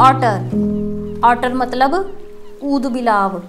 Otter otter मतलब ऊद बिलाव।